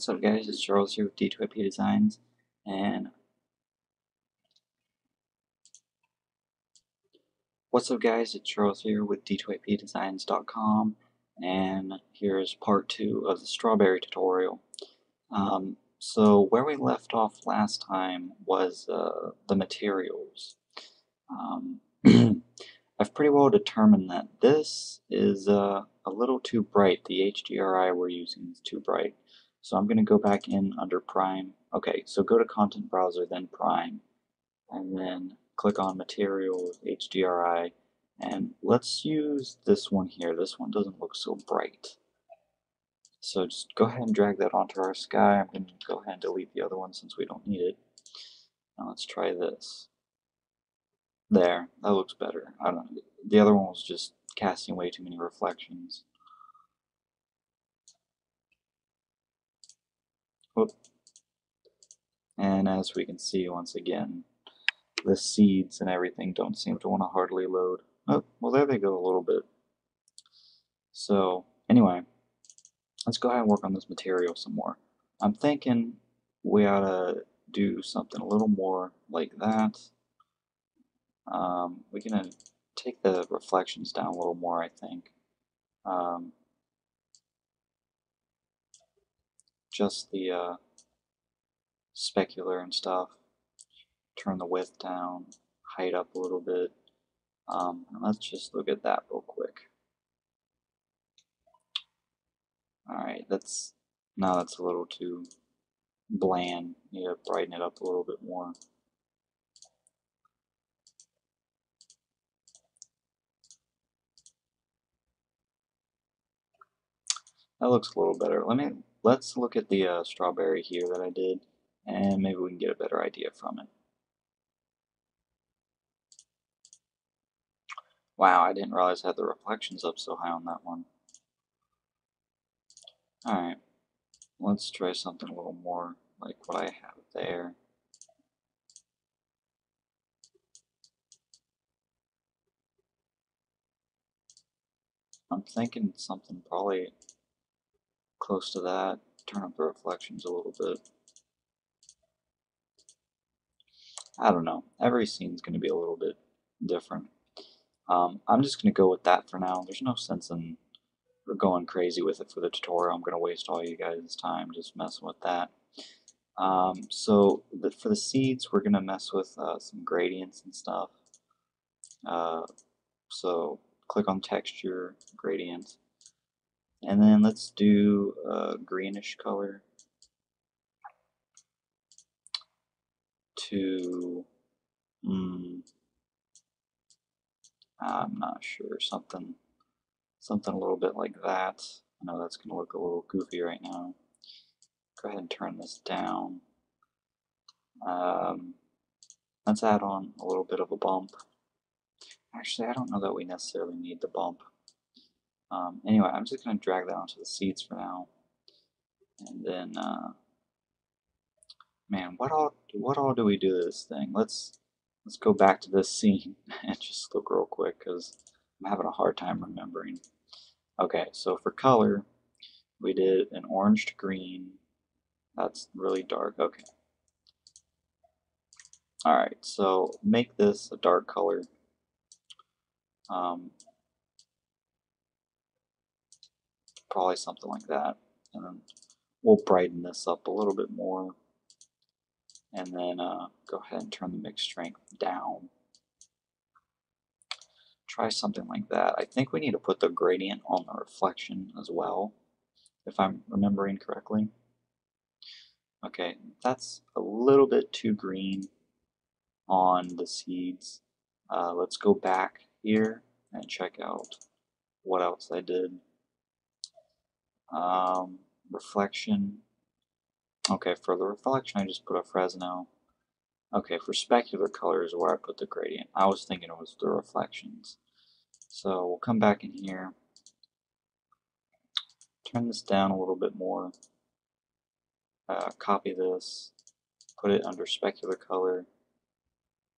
What's up guys, it's Charles here with D2IP Designs, and what's up guys, it's Charles here with D2IPDesigns.com, and here's part two of the strawberry tutorial. Um, so where we left off last time was uh, the materials. Um, I've pretty well determined that this is uh, a little too bright. The HDRI we're using is too bright. So I'm going to go back in under Prime. Okay, so go to Content Browser, then Prime, and then click on Materials, HDRI, and let's use this one here. This one doesn't look so bright. So just go ahead and drag that onto our sky. I'm going to go ahead and delete the other one since we don't need it. Now let's try this. There, that looks better. I don't know. The other one was just casting way too many reflections. Whoop. And as we can see once again, the seeds and everything don't seem to want to hardly load. Oh, well there they go a little bit. So anyway, let's go ahead and work on this material some more. I'm thinking we ought to do something a little more like that. Um, we're going to take the reflections down a little more, I think. Um, just the uh, specular and stuff. Turn the width down, height up a little bit. Um, let's just look at that real quick. Alright, that's now that's a little too bland. Need to brighten it up a little bit more. That looks a little better. Let me let's look at the uh, strawberry here that I did, and maybe we can get a better idea from it. Wow, I didn't realize I had the reflections up so high on that one. Alright, let's try something a little more like what I have there. I'm thinking something probably close to that, turn up the reflections a little bit. I don't know. Every scene's going to be a little bit different. Um, I'm just going to go with that for now. There's no sense in going crazy with it for the tutorial. I'm going to waste all you guys' time just messing with that. Um, so the, for the seeds, we're going to mess with uh, some gradients and stuff. Uh, so click on texture, gradient, and then let's do a greenish color to, mm, I'm not sure, something, something a little bit like that. I know that's going to look a little goofy right now. Go ahead and turn this down. Um, let's add on a little bit of a bump. Actually, I don't know that we necessarily need the bump. Um, anyway, I'm just going to drag that onto the seats for now. And then, uh, man, what all what all do we do this thing? Let's let's go back to this scene and just look real quick because I'm having a hard time remembering. Okay, so for color, we did an orange to green. That's really dark. Okay. Alright, so make this a dark color. Um, probably something like that. And then we'll brighten this up a little bit more. And then uh, go ahead and turn the mix strength down. Try something like that. I think we need to put the gradient on the reflection as well, if I'm remembering correctly. Okay, that's a little bit too green on the seeds. Uh, let's go back here and check out what else I did. Um, reflection. Okay, for the reflection, I just put a Fresnel. Okay, for specular color is where I put the gradient. I was thinking it was the reflections. So we'll come back in here, turn this down a little bit more, uh, copy this, put it under specular color,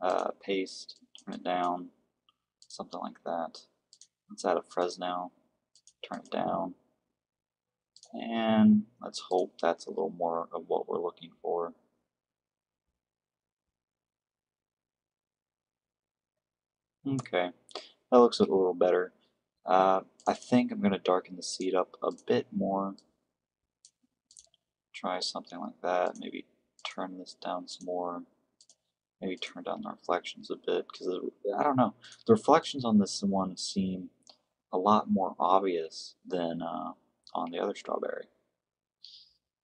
uh, paste, turn it down, something like that. Let's add a Fresnel, turn it down, And let's hope that's a little more of what we're looking for. Okay, that looks a little better. Uh, I think I'm going to darken the seed up a bit more. Try something like that. Maybe turn this down some more. Maybe turn down the reflections a bit because I don't know. The reflections on this one seem a lot more obvious than uh, on the other strawberry.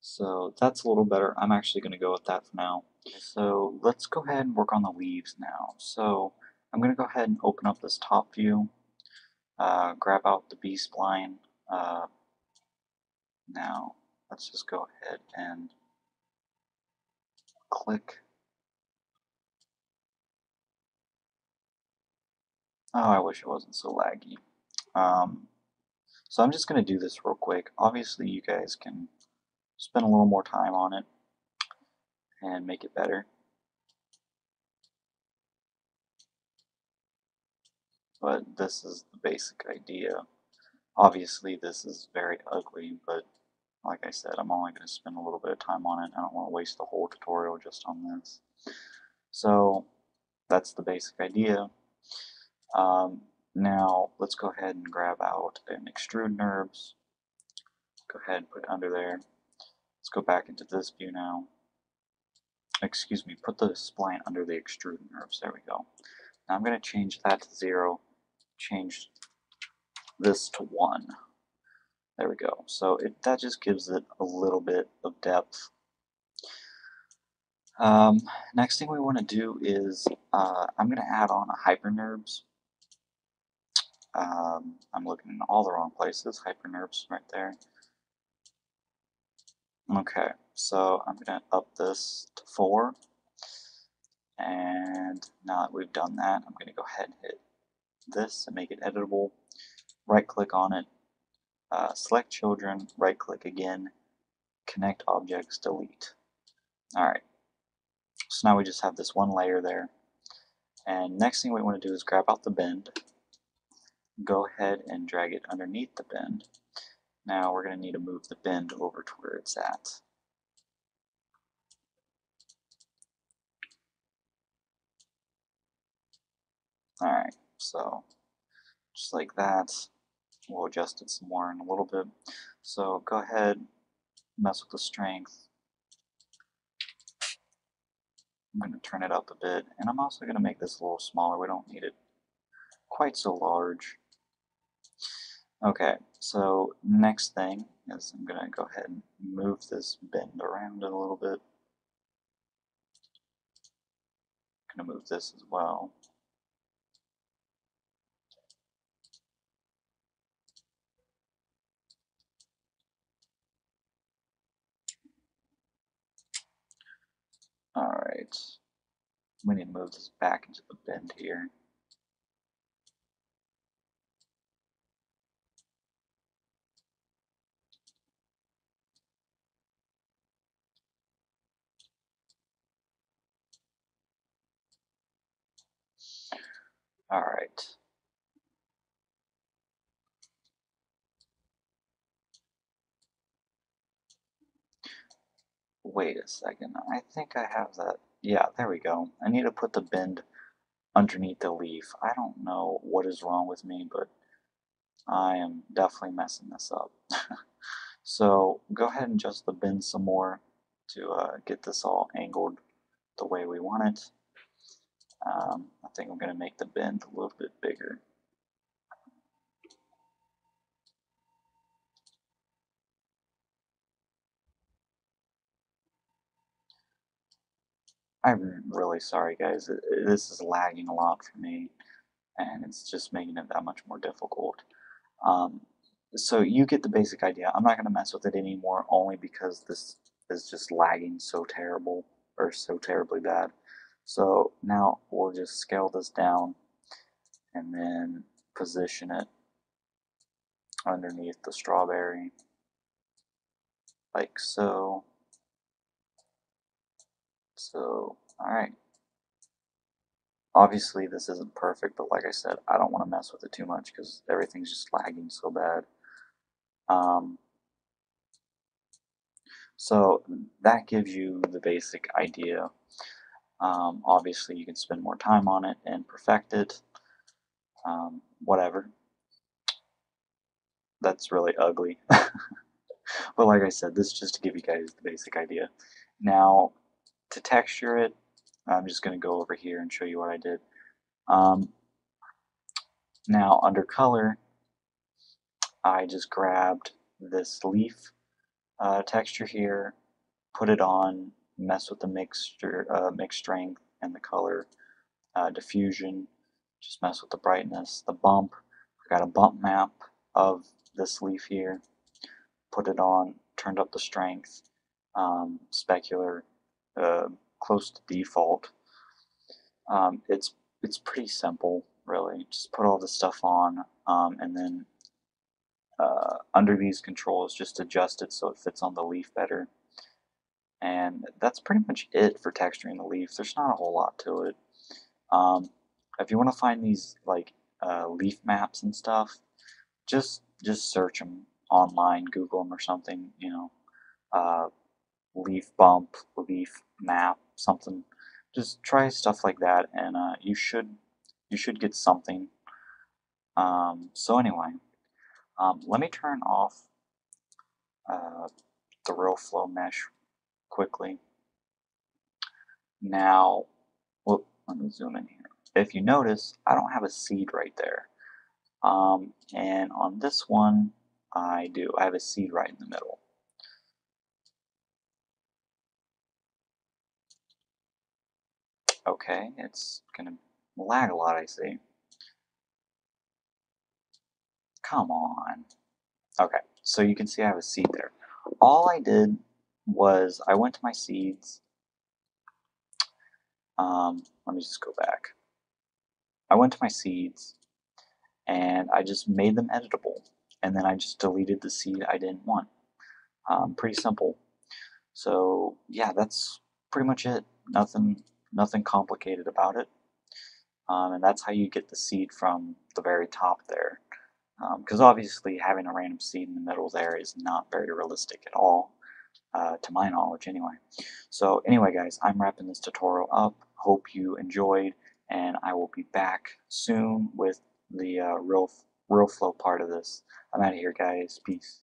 So that's a little better. I'm actually going to go with that for now. So let's go ahead and work on the leaves now. So I'm going to go ahead and open up this top view, uh, grab out the B-spline. Uh, now let's just go ahead and click. Oh, I wish it wasn't so laggy. Um, so I'm just going to do this real quick. Obviously, you guys can spend a little more time on it and make it better. But this is the basic idea. Obviously, this is very ugly, but like I said, I'm only going to spend a little bit of time on it. I don't want to waste the whole tutorial just on this. So that's the basic idea. Um, now let's go ahead and grab out an extrude NURBS. Go ahead and put it under there. Let's go back into this view now. Excuse me, put the spline under the extrude NURBS. There we go. Now I'm going to change that to zero. Change this to one. There we go. So it, that just gives it a little bit of depth. Um, next thing we want to do is uh, I'm going to add on a hyper NURBS. Um, I'm looking in all the wrong places. Hyper NURBS right there. Okay, so I'm going to up this to 4. And now that we've done that, I'm going to go ahead and hit this and make it editable. Right click on it, uh, select children, right click again, connect objects, delete. Alright, so now we just have this one layer there. And next thing we want to do is grab out the bend, go ahead and drag it underneath the bend. Now we're going to need to move the bend over to where it's at. Alright, so just like that. We'll adjust it some more in a little bit. So go ahead, mess with the strength. I'm going to turn it up a bit, and I'm also going to make this a little smaller. We don't need it quite so large. Okay, so next thing is I'm going to go ahead and move this bend around a little bit. I'm going to move this as well. Alright, we need to move this back into the bend here. All right. Wait a second. I think I have that. Yeah, there we go. I need to put the bend underneath the leaf. I don't know what is wrong with me, but I am definitely messing this up. so go ahead and adjust the bend some more to uh, get this all angled the way we want it. Um, I think I'm going to make the bend a little bit bigger. I'm really sorry guys, this is lagging a lot for me and it's just making it that much more difficult. Um, so you get the basic idea. I'm not going to mess with it anymore only because this is just lagging so terrible or so terribly bad. So now we'll just scale this down and then position it underneath the strawberry like so. So, alright. Obviously this isn't perfect, but like I said, I don't want to mess with it too much because everything's just lagging so bad. Um, So that gives you the basic idea. Um, obviously, you can spend more time on it and perfect it, um, whatever. That's really ugly. but like I said, this is just to give you guys the basic idea. Now, to texture it, I'm just going to go over here and show you what I did. Um, now, under color, I just grabbed this leaf uh, texture here, put it on, mess with the mixture, uh, mix strength and the color, uh, diffusion, just mess with the brightness, the bump. I got a bump map of this leaf here, put it on, turned up the strength, um, specular, uh, close to default. Um, it's it's pretty simple, really. Just put all the stuff on, um, and then uh, under these controls, just adjust it so it fits on the leaf better. And that's pretty much it for texturing the leaf. There's not a whole lot to it. Um, if you want to find these like uh, leaf maps and stuff, just just search them online, Google them or something. You know, uh, leaf bump, leaf map, something. Just try stuff like that, and uh, you should you should get something. Um, so anyway, um, let me turn off uh, the RealFlow mesh quickly. Now, well, let me zoom in here. If you notice, I don't have a seed right there. Um, and on this one, I do. I have a seed right in the middle. Okay, it's going to lag a lot, I see. Come on. Okay, so you can see I have a seed there. All I did was I went to my seeds. Um, let me just go back. I went to my seeds and I just made them editable. And then I just deleted the seed I didn't want. Um, pretty simple. So yeah, that's pretty much it. Nothing, nothing complicated about it. Um, and that's how you get the seed from the very top there. Because um, obviously having a random seed in the middle there is not very realistic at all, uh, to my knowledge anyway. So anyway guys, I'm wrapping this tutorial up. Hope you enjoyed, and I will be back soon with the uh, real, flow part of this. I'm out of here guys. Peace.